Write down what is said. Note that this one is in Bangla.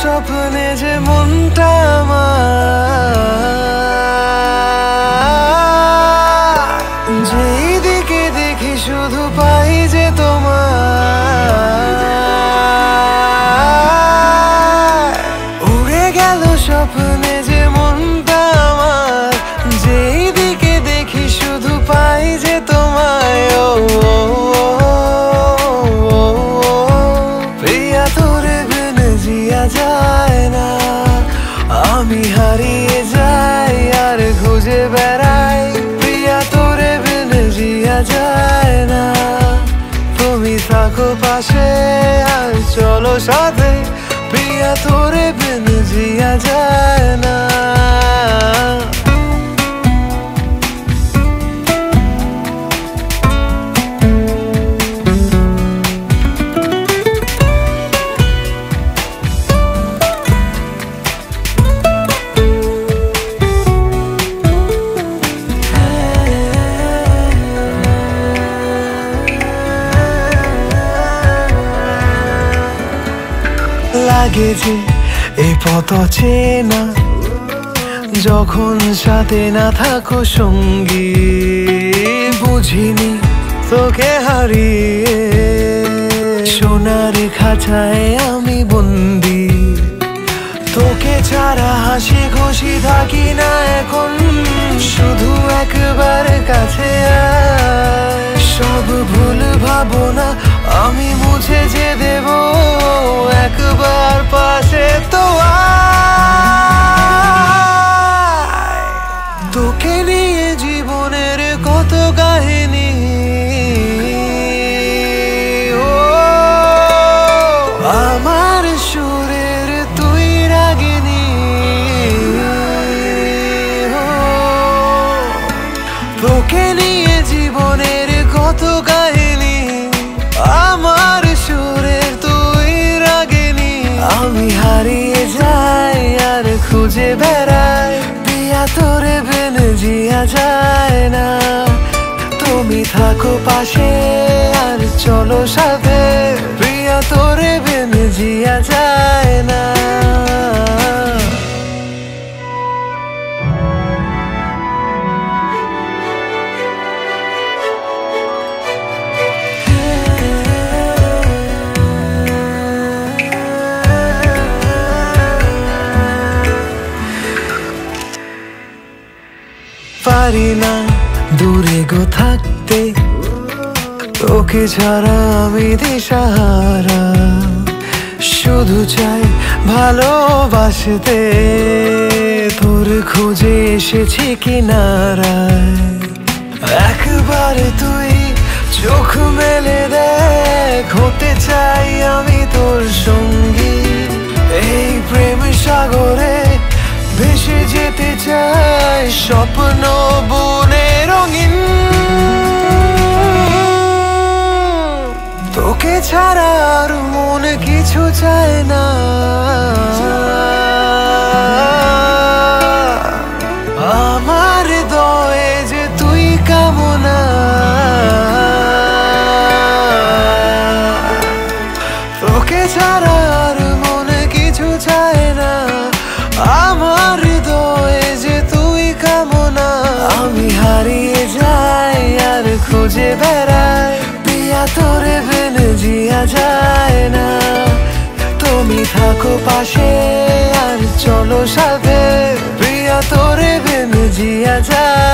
স্বপ্নে যে মনটা আমার, যেই দিকে দেখি শুধু পাই যে তোমার। উড়ে গেল স্বপ্নে যে মনটা আমার, যেই দিকে দেখি শুধু পাই যে তোমায় হারিয়ে যাই আর খুঁজে বেড়াই প্রিয়া, তোরে বিন জিয়া যায় না। তুমি থাকো পাশে আর চলো সাথে। প্রিয়া, তোরে বিন জিয়া যায় লাগে যে এই পথ চেনা যখন সাথে না থাকো সঙ্গী, বুঝিনি তোকে হারিয়ে। সোনার খাঁচায় আমি বন্দি। তোকে ছাড়া হাসি খুশি থাকি না এখন। শুধু একবার কাছে সব ভুল ভাবনা তোকে নিয়ে জীবনের কত কাহিনী। ও, আমার সুরের তুই রাগিনী। তোকে নিয়ে জীবনের কত কাহিনী। আমার সুরের তুই রাগিনী। আমি হারিয়ে যাই আর খুঁজে বেড়াই থাকো পাশে আর চলো সাথে। প্রিয়া, তোরে বেন জিয়া যায় না। পারি না দূরে গো থাকতে তোকে ছাড়া আমি দিশাহারা শুধু চাই ভালোবাসতে, তোর খুঁজে এসেছি কিনারায়। একবার তুই চোখ মেলে দেখ, হতে চাই আমি তোর সঙ্গী। এই প্রেম সাগরে ভেসে যেতে চাই, স্বপ্ন বনে তোকে ছাড়া আর মন কিছু চায় না। আমার হৃদয়ে যে তুই কামনা। তোকে ছাড়া আর মনে কিছু চায় না। আমার হৃদয়ে যে তুই কামনা। আমি হারিয়ে যাই আর খুঁজে বেড়াই থাকো পাশে আর চলো সাথে। প্রিয়া তোরে বেন জিয়া যায়।